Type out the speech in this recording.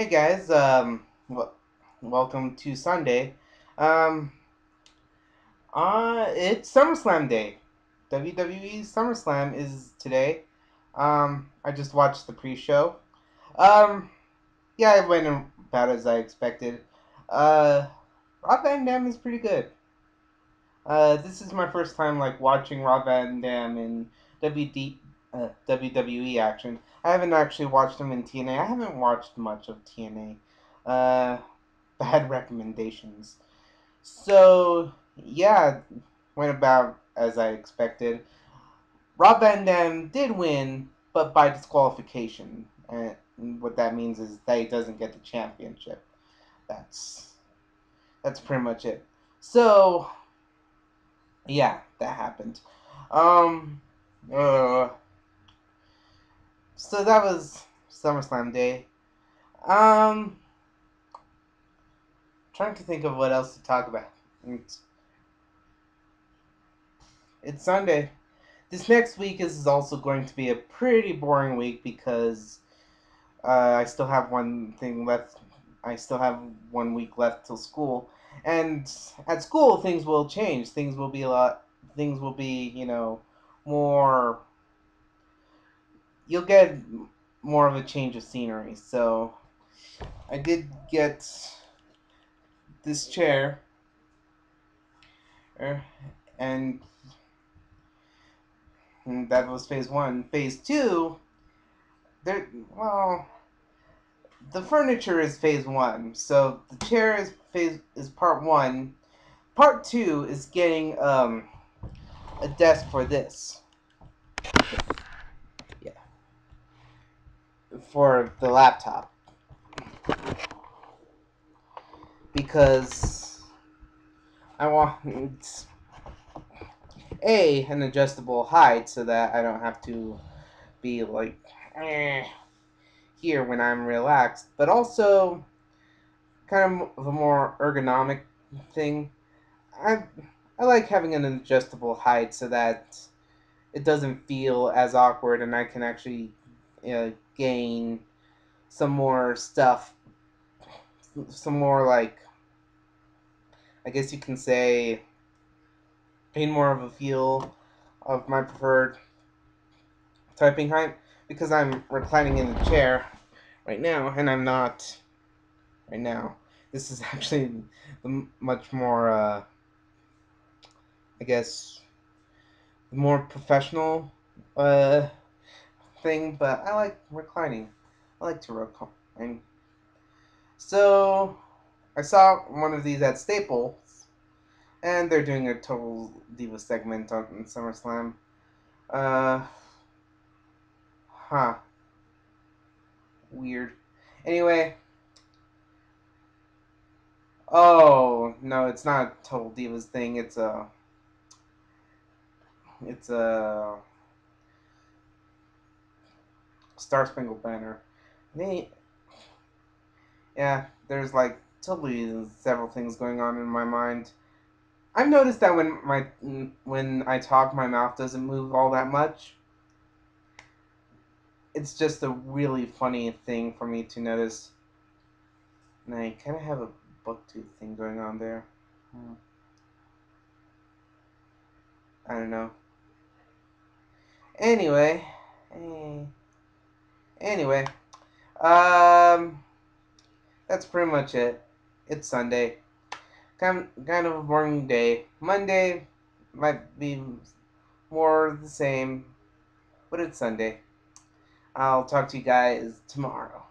Hey guys, um, welcome to Sunday. Um, uh, it's SummerSlam Day. WWE SummerSlam is today. Um, I just watched the pre-show. Um, yeah, it went about as I expected. Uh, Rob Van Dam is pretty good. Uh, this is my first time like watching Rob Van Dam in WD, uh, WWE action. I haven't actually watched them in TNA. I haven't watched much of TNA. Uh, bad recommendations. So yeah, went about as I expected. Rob Van Dam did win, but by disqualification. And what that means is that he doesn't get the championship. That's that's pretty much it. So yeah, that happened. Um, uh, so that was SummerSlam Day. Um, trying to think of what else to talk about. It's, it's Sunday. This next week is also going to be a pretty boring week because uh, I still have one thing left. I still have one week left till school, and at school things will change. Things will be a lot. Things will be you know more. You'll get more of a change of scenery. So I did get this chair, er, and and that was phase one. Phase two, there. Well, the furniture is phase one. So the chair is phase is part one. Part two is getting um a desk for this. For the laptop. Because I want a an adjustable height so that I don't have to be like eh, here when I'm relaxed, but also kind of a more ergonomic thing. I I like having an adjustable height so that it doesn't feel as awkward and I can actually uh, gain some more stuff, some more like I guess you can say gain more of a feel of my preferred typing height because I'm reclining in the chair right now and I'm not right now. This is actually the much more, uh, I guess, more professional uh, thing, but I like reclining. I like to recline. So, I saw one of these at Staples and they're doing a total diva segment on SummerSlam. Uh, huh. Weird. Anyway. Oh no, it's not total divas thing. It's a. It's a. Star Spangled Banner. They. Yeah, there's like totally several things going on in my mind. I've noticed that when my when I talk, my mouth doesn't move all that much. It's just a really funny thing for me to notice. And I kind of have a bucktooth thing going on there. Hmm. I don't know. Anyway, anyway, um, that's pretty much it. It's Sunday kind kind of a boring day. Monday might be more the same, but it's Sunday. I'll talk to you guys tomorrow.